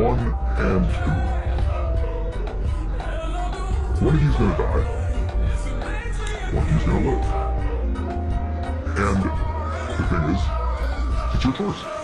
one and two. One of you's gonna die. One of you's gonna live. And the thing is, it's your choice.